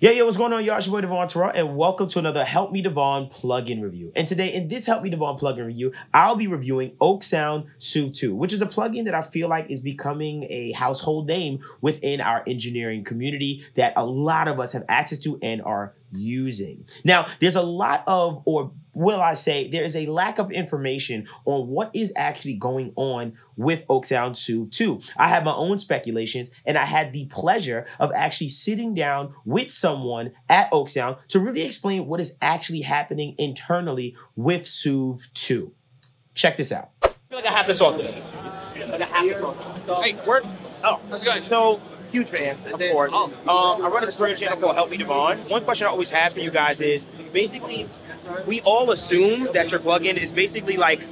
Yo, yo, what's going on, y'all? It's your boy Devvon Terrell, and welcome to another Help Me Devvon plugin review. And today, in this Help Me Devvon plugin review, I'll be reviewing oeksound Soothe 2, which is a plugin that I feel like is becoming a household name within our engineering community that a lot of us have access to and are using. Now, there's a lot of, or will I say, there is a lack of information on what is actually going on with oeksound Soothe 2. I have my own speculations, and I had the pleasure of actually sitting down with someone at oeksound to really explain what is actually happening internally with Soothe 2. Check this out. I feel like I have to talk to them. Like I have to talk to them. Hey, where? Oh, How's it going? So, huge fan, of course. Oh. Um, I run a tutorial channel called Help Me Devvon. One question I always have for you guys is basically, we all assume that your plugin is basically like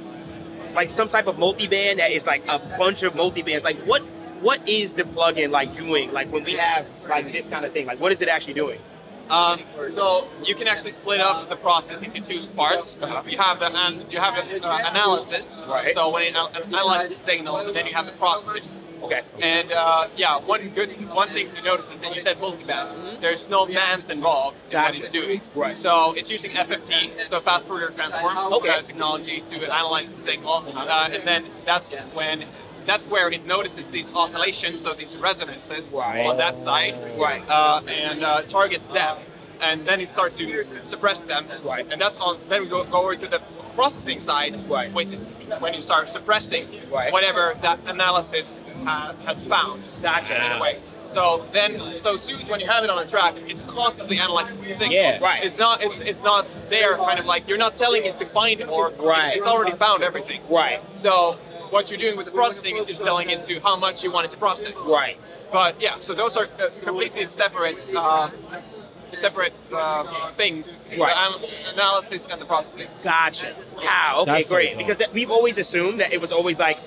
like some type of multi-band that is like a bunch of multi-bands. Like what what is the plugin like doing? Like when we have like this kind of thing, like what is it actually doing? Um, so you can actually split up the process into two parts. Uh-huh. You have the and you have the uh, analysis. Right. So when it an- analyzes the signal, and then you have the processing. Okay. And uh, yeah, one good one thing to notice is that you said multiband. There's no bands involved in what Gotcha. it's doing. Right. So it's using FFT, so fast Fourier transform Okay. uh, technology to analyze the signal, uh, and then that's when. That's where it notices these oscillations, so these resonances Right. on that side, Right. uh, and uh, targets them, and then it starts to suppress them. Right. And that's on. Then we go, go over to the processing side, Right. which is when you start suppressing Right. whatever that analysis uh, has found. Gotcha. In a way. So then, so Soothe, when you have it on a track, it's constantly analyzing the signal. Yeah, right. It's not. It's, it's not there. Kind of like you're not telling it to find more. Right. It's, it's already found everything. Right. So what you're doing with the processing is just telling it to how much you want it to process. Right. But yeah, so those are uh, completely separate, uh, separate uh, things. Right. The analysis and the processing. Gotcha. Wow. Okay, That's great. cool. Because that, we've always assumed that it was always like,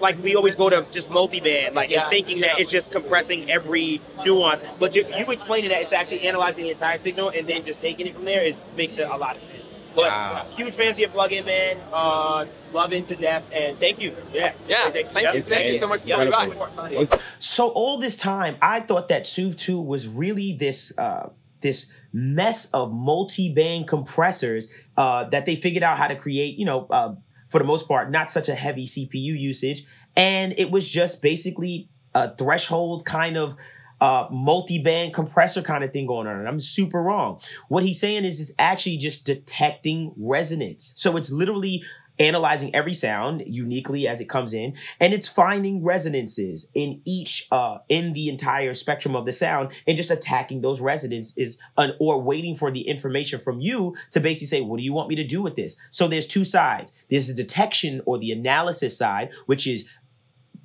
like we always go to just multi-band, like Yeah, and thinking that it's just compressing every nuance. But you, you explaining that it's actually analyzing the entire signal and then just taking it from there is makes it a lot of sense. But Wow. huge fans of your plugin, man. Uh, love it to death, and thank you. Yeah. Yeah. Thank you. Thank you so much for coming by. So all this time, I thought that Soothe 2 was really this uh, this mess of multi-band compressors uh, that they figured out how to create. You know, uh, for the most part, not such a heavy CPU usage, and it was just basically a threshold kind of. Uh, multi-band compressor kind of thing going on, and I'm super wrong. What he's saying is it's actually just detecting resonance. So it's literally analyzing every sound uniquely as it comes in and it's finding resonances in each uh in the entire spectrum of the sound and just attacking those resonances uh, or waiting for the information from you to basically say what do you want me to do with this? So there's two sides. There's the detection or the analysis side which is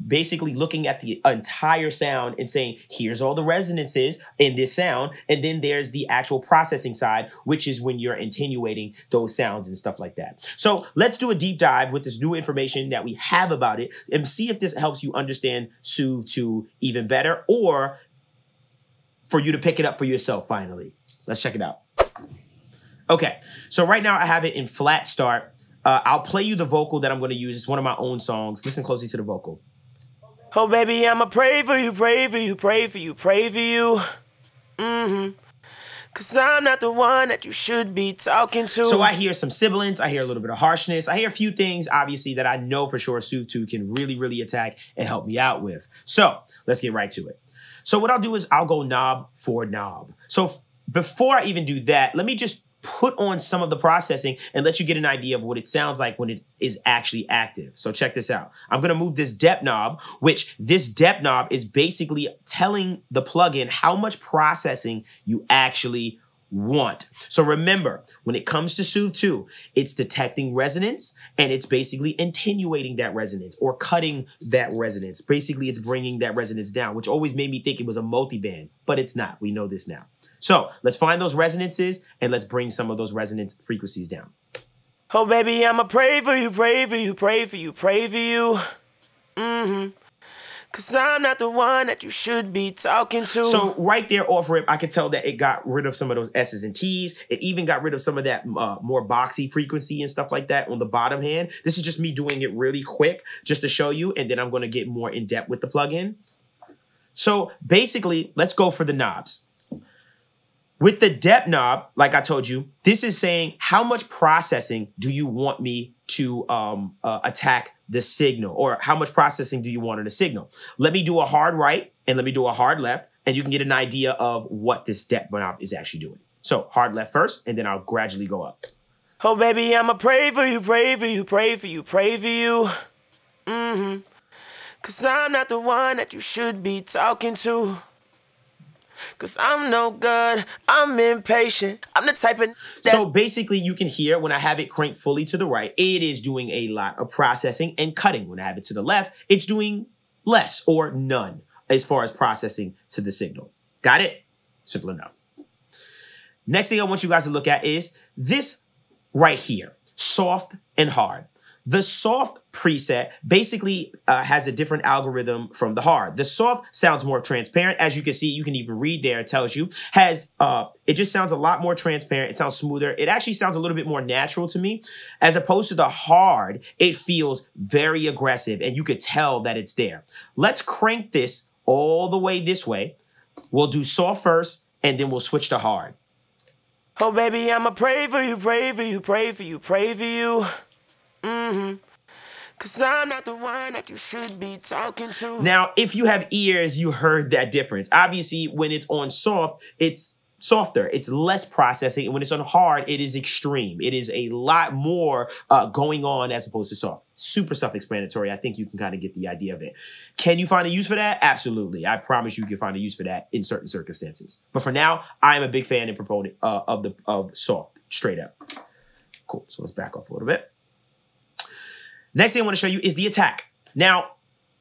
basically looking at the entire sound and saying, here's all the resonances in this sound. And then there's the actual processing side, which is when you're attenuating those sounds and stuff like that. So let's do a deep dive with this new information that we have about it and see if this helps you understand Soothe 2 even better or for you to pick it up for yourself finally. Let's check it out. Okay, so right now I have it in flat start. Uh, I'll play you the vocal that I'm going to use. It's one of my own songs. Listen closely to the vocal. Oh, baby, I'ma pray for you, pray for you, pray for you, pray for you. Mm-hmm. Cause I'm not the one that you should be talking to. So I hear some sibilance, I hear a little bit of harshness, I hear a few things, obviously, that I know for sure Soothe 2 can really, really attack and help me out with. So let's get right to it. So what I'll do is I'll go knob for knob. So before I even do that, let me just put on some of the processing and let you get an idea of what it sounds like when it is actually active. So check this out. I'm gonna move this depth knob, which this depth knob is basically telling the plugin how much processing you actually want. So remember, when it comes to Soothe 2, it's detecting resonance and it's basically attenuating that resonance or cutting that resonance. Basically, it's bringing that resonance down, which always made me think it was a multiband, but it's not. We know this now. So let's find those resonances and let's bring some of those resonance frequencies down. Oh, baby, I'ma pray for you, pray for you, pray for you, pray for you. Mm-hmm. Cause I'm not the one that you should be talking to. So right there off rip, I could tell that it got rid of some of those S's and T's. It even got rid of some of that uh, more boxy frequency and stuff like that on the bottom hand. This is just me doing it really quick just to show you, and then I'm gonna get more in depth with the plugin. So basically, let's go for the knobs. With the depth knob, like I told you, this is saying how much processing do you want me to um, uh, attack the signal or how much processing do you want in the signal? Let me do a hard right and let me do a hard left and you can get an idea of what this depth knob is actually doing. So hard left first and then I'll gradually go up. Oh, baby, I'ma pray for you, pray for you, pray for you, pray for you. Mm-hmm. Cause I'm not the one that you should be talking to. Cause I'm no good, I'm impatient. I'm the type of So basically you can hear when I have it cranked fully to the right, it is doing a lot of processing and cutting. When I have it to the left, it's doing less or none as far as processing to the signal. Got it? Simple enough. Next thing I want you guys to look at is this right here, soft and hard. The soft preset basically uh, has a different algorithm from the hard. The soft sounds more transparent. As you can see, you can even read there, it tells you, has, uh, it just sounds a lot more transparent. It sounds smoother. It actually sounds a little bit more natural to me. As opposed to the hard, it feels very aggressive and you could tell that it's there. Let's crank this all the way this way. We'll do soft first and then we'll switch to hard. Oh, baby, I'ma pray for you, pray for you, pray for you, pray for you. Mm-hmm. Cause I'm not the one that you should be talking to. Now, if you have ears, you heard that difference. Obviously, when it's on soft, it's softer. It's less processing. And when it's on hard, it is extreme. It is a lot more uh, going on as opposed to soft. Super self-explanatory. I think you can kind of get the idea of it. Can you find a use for that? Absolutely. I promise you can find a use for that in certain circumstances. But for now, I am a big fan and proponent uh, of the of soft, straight up. Cool. So let's back off a little bit. Next thing I want to show you is the attack. Now,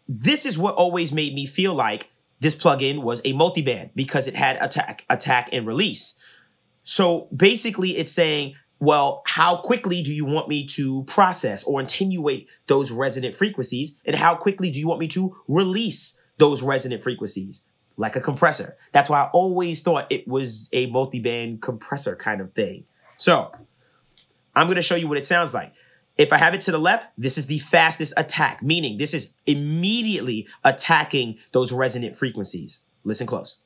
this is what always made me feel like this plugin was a multiband because it had attack, attack, and release. So basically it's saying, well, how quickly do you want me to process or attenuate those resonant frequencies? And how quickly do you want me to release those resonant frequencies? Like a compressor. That's why I always thought it was a multiband compressor kind of thing. So I'm going to show you what it sounds like. If I have it to the left, this is the fastest attack, meaning this is immediately attacking those resonant frequencies. Listen close.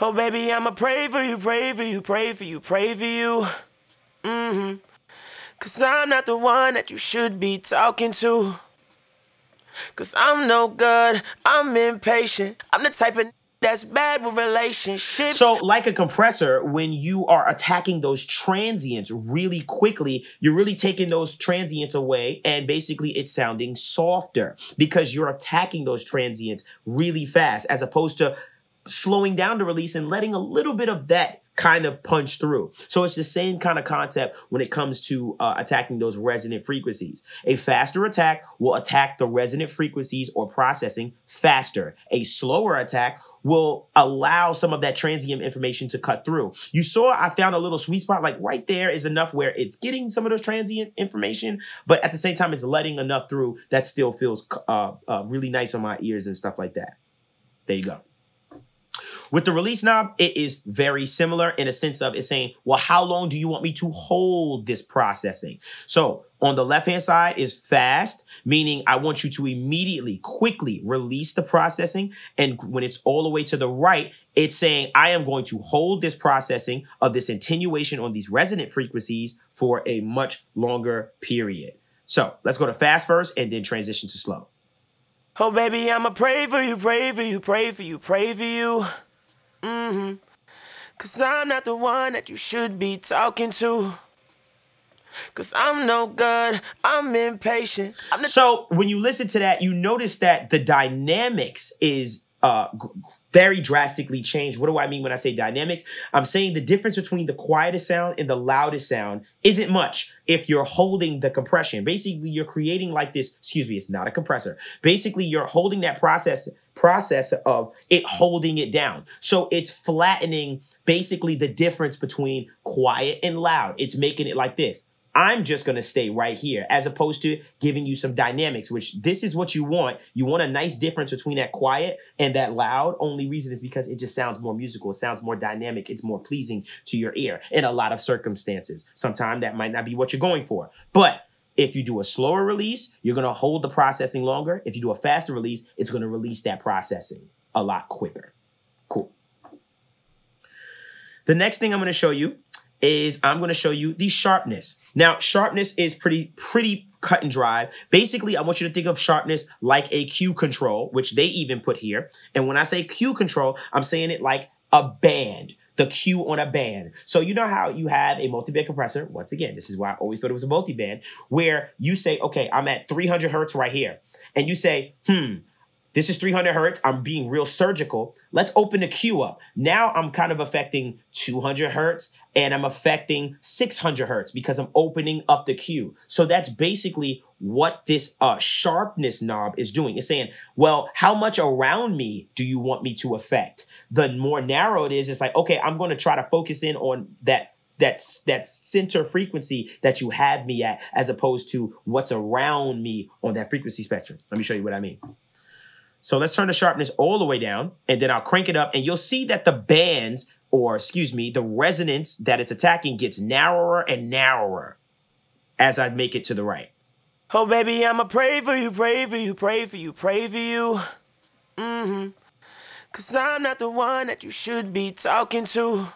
Oh, baby, I'ma pray for you, pray for you, pray for you, pray for you. Mm-hmm. Cause I'm not the one that you should be talking to. Cause I'm no good, I'm impatient. I'm the type of that's bad with relationships. So, like a compressor, when you are attacking those transients really quickly, you're really taking those transients away, and basically it's sounding softer because you're attacking those transients really fast, as opposed to slowing down the release and letting a little bit of that kind of punch through. So it's the same kind of concept when it comes to uh, attacking those resonant frequencies. A faster attack will attack the resonant frequencies or processing faster. A slower attack will allow some of that transient information to cut through. You saw I found a little sweet spot, like right there is enough where it's getting some of those transient information, but at the same time, it's letting enough through that still feels uh, uh, really nice on my ears and stuff like that. There you go. With the release knob, it is very similar in a sense of it's saying, well, how long do you want me to hold this processing? So on the left-hand side is fast, meaning I want you to immediately, quickly release the processing. And when it's all the way to the right, it's saying I am going to hold this processing of this attenuation on these resonant frequencies for a much longer period. So let's go to fast first and then transition to slow. Oh, baby, I'ma pray for you, pray for you, pray for you, pray for you. Mm-hmm. Cause I'm not the one that you should be talking to. Cause I'm no good, I'm impatient. I'm so when you listen to that, you notice that the dynamics is uh very drastically changed. What do I mean when I say dynamics? I'm saying the difference between the quietest sound and the loudest sound isn't much if you're holding the compression. Basically, you're creating like this, excuse me, it's not a compressor. Basically, you're holding that process process of it holding it down. So it's flattening basically the difference between quiet and loud. It's making it like this. I'm just going to stay right here as opposed to giving you some dynamics, which this is what you want. You want a nice difference between that quiet and that loud. Only reason is because it just sounds more musical. It sounds more dynamic. It's more pleasing to your ear in a lot of circumstances. Sometimes that might not be what you're going for, but if you do a slower release, you're going to hold the processing longer. If you do a faster release, it's going to release that processing a lot quicker. Cool. The next thing I'm going to show you is I'm going to show you the sharpness. Now, sharpness is pretty, pretty cut and dry. Basically, I want you to think of sharpness like a Q control, which they even put here. And when I say Q control, I'm saying it like a band the Q on a band. So you know how you have a multi-band compressor. Once again, this is why I always thought it was a multi-band, where you say, okay, I'm at 300 hertz right here. And you say, hmm, this is 300 hertz. I'm being real surgical. Let's open the Q up. Now I'm kind of affecting 200 hertz and I'm affecting 600 hertz because I'm opening up the Q. So that's basically what this uh, sharpness knob is doing. It's saying, well, how much around me do you want me to affect? The more narrow it is, it's like, okay, I'm going to try to focus in on that that that center frequency that you have me at as opposed to what's around me on that frequency spectrum. Let me show you what I mean. So let's turn the sharpness all the way down and then I'll crank it up and you'll see that the bands or excuse me, the resonance that it's attacking gets narrower and narrower as I make it to the right. Oh, baby, I'ma pray for you, pray for you, pray for you, pray for you. Mm-hmm. Cause I'm not the one that you should be talking to.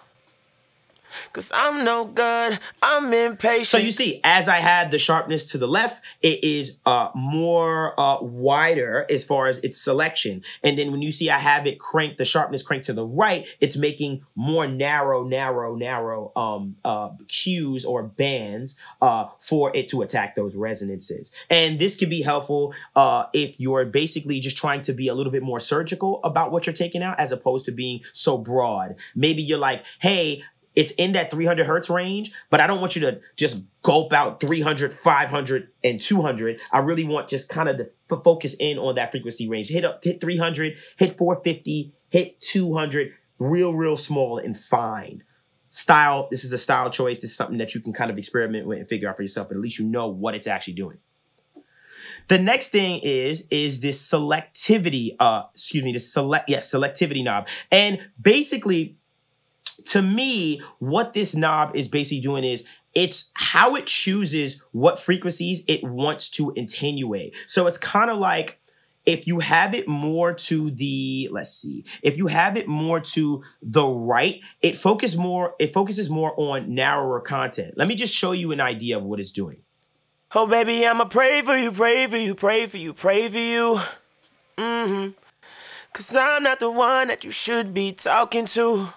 Cause I'm no good. I'm impatient. So you see, as I had the sharpness to the left, it is uh, more uh, wider as far as its selection. And then when you see I have it cranked, the sharpness cranked to the right, it's making more narrow, narrow, narrow um, uh, cues or bands uh, for it to attack those resonances. And this can be helpful uh, if you're basically just trying to be a little bit more surgical about what you're taking out as opposed to being so broad. Maybe you're like, hey, it's in that 300 hertz range, but I don't want you to just gulp out 300, 500, and 200. I really want just kind of to focus in on that frequency range. Hit up, hit 300, hit 450, hit 200, real, real small and fine. Style, this is a style choice. This is something that you can kind of experiment with and figure out for yourself, but at least you know what it's actually doing. The next thing is is this selectivity, uh, excuse me, this select, yes, selectivity knob. And basically, to me, what this knob is basically doing is it's how it chooses what frequencies it wants to attenuate. So it's kind of like if you have it more to the let's see if you have it more to the right it focus more it focuses more on narrower content. Let me just show you an idea of what it's doing. Oh baby i'ma pray for you pray for you pray for you pray for you. Mm-hmm. Cause i'm not the one that you should be talking to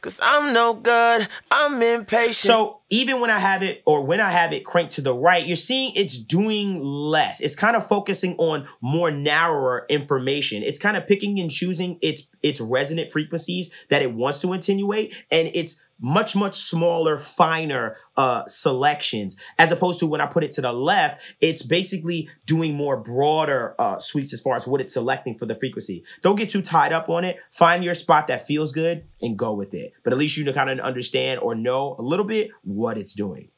Cause I'm no good, I'm impatient. So even when I have it or when I have it cranked to the right, you're seeing it's doing less. It's kind of focusing on more narrower information. It's kind of picking and choosing its its resonant frequencies that it wants to attenuate and it's much much smaller finer uh selections as opposed to when i put it to the left it's basically doing more broader uh sweeps as far as what it's selecting for the frequency. Don't get too tied up on it. Find your spot that feels good and go with it. But at least you kind of understand or know a little bit what it's doing.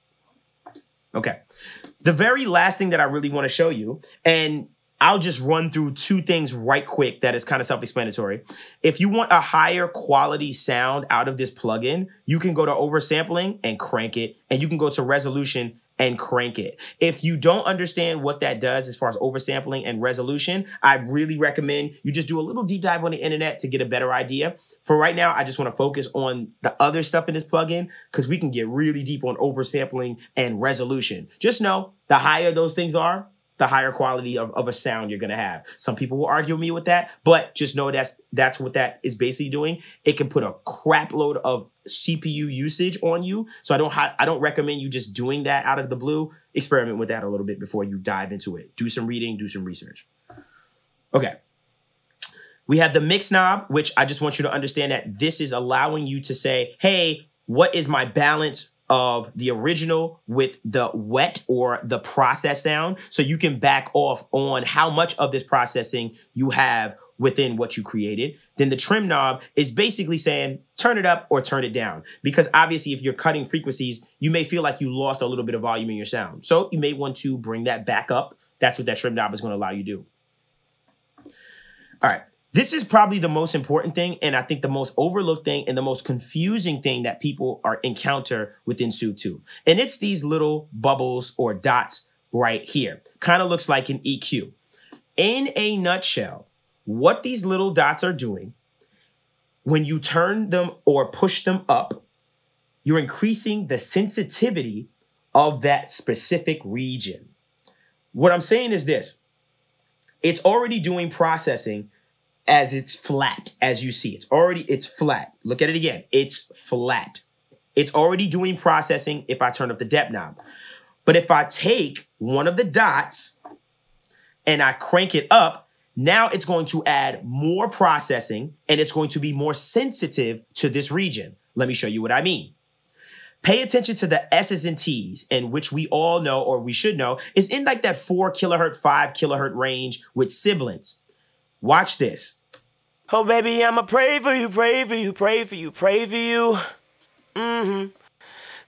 Okay. The very last thing that i really want to show you and I'll just run through two things right quick that is kind of self-explanatory. If you want a higher quality sound out of this plugin, you can go to oversampling and crank it, and you can go to resolution and crank it. If you don't understand what that does as far as oversampling and resolution, I really recommend you just do a little deep dive on the internet to get a better idea. For right now, I just want to focus on the other stuff in this plugin because we can get really deep on oversampling and resolution. Just know the higher those things are, the higher quality of, of a sound you're gonna have. Some people will argue with me with that, but just know that's that's what that is basically doing. It can put a crap load of CPU usage on you. So I don't I don't recommend you just doing that out of the blue. Experiment with that a little bit before you dive into it. Do some reading, do some research. Okay. We have the mix knob, which I just want you to understand that this is allowing you to say, hey, what is my balance of the original with the wet or the process sound. So you can back off on how much of this processing you have within what you created. Then the trim knob is basically saying turn it up or turn it down. Because obviously, if you're cutting frequencies, you may feel like you lost a little bit of volume in your sound. So you may want to bring that back up. That's what that trim knob is going to allow you to do. All right. This is probably the most important thing, and I think the most overlooked thing and the most confusing thing that people are encounter within Soothe 2. And it's these little bubbles or dots right here. Kind of looks like an EQ. In a nutshell, what these little dots are doing, when you turn them or push them up, you're increasing the sensitivity of that specific region. What I'm saying is this it's already doing processing as it's flat, as you see. It's already, it's flat. Look at it again. It's flat. It's already doing processing if I turn up the depth knob. But if I take one of the dots and I crank it up, now it's going to add more processing and it's going to be more sensitive to this region. Let me show you what I mean. Pay attention to the S's and T's, and which we all know or we should know is in like that four kilohertz, five kilohertz range with sibilants. Watch this. Oh, baby, I'ma pray for you, pray for you, pray for you, pray for you. Mm-hmm.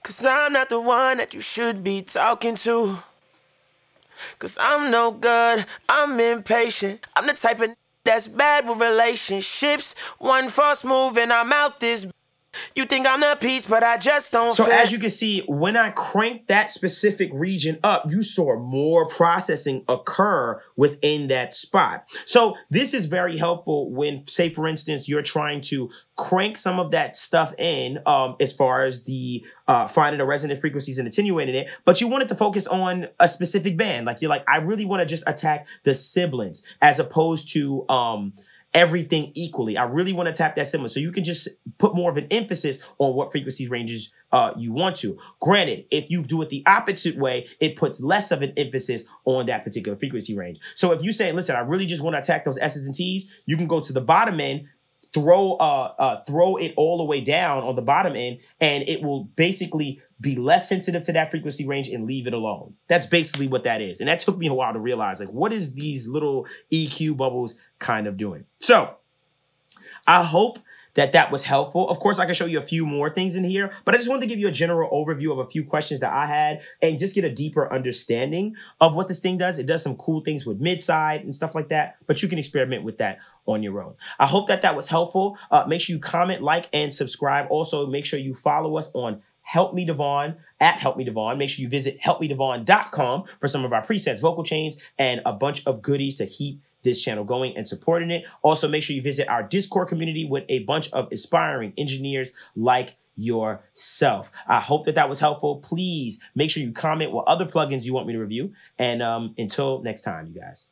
Cause I'm not the one that you should be talking to. Cause I'm no good, I'm impatient. I'm the type of that's bad with relationships. One false move and I'm out this. You think I'm the piece, but I just don't. So fit. as you can see, when I cranked that specific region up, you saw more processing occur within that spot. So this is very helpful when, say, for instance, you're trying to crank some of that stuff in um, as far as the uh, finding the resonant frequencies and attenuating it, but you wanted to focus on a specific band. Like you're like, I really want to just attack the sibilants as opposed to um, everything equally. I really want to tap that sibilant. So you can just put more of an emphasis on what frequency ranges uh, you want to. Granted, if you do it the opposite way, it puts less of an emphasis on that particular frequency range. So if you say, listen, I really just want to attack those S's and T's, you can go to the bottom end, throw uh, uh throw it all the way down on the bottom end and it will basically be less sensitive to that frequency range and leave it alone that's basically what that is and that took me a while to realize like what is these little eq bubbles kind of doing so i hope that that was helpful. Of course, I can show you a few more things in here, but I just wanted to give you a general overview of a few questions that I had and just get a deeper understanding of what this thing does. It does some cool things with mid-side and stuff like that, but you can experiment with that on your own. I hope that that was helpful. Uh, make sure you comment, like, and subscribe. Also, make sure you follow us on Help Me Devvon at Help Me Devvon. Make sure you visit helpmedevvon.com for some of our presets, vocal chains, and a bunch of goodies to keep this channel going and supporting it. Also, make sure you visit our Discord community with a bunch of aspiring engineers like yourself. I hope that that was helpful. Please make sure you comment what other plugins you want me to review. And um, until next time, you guys.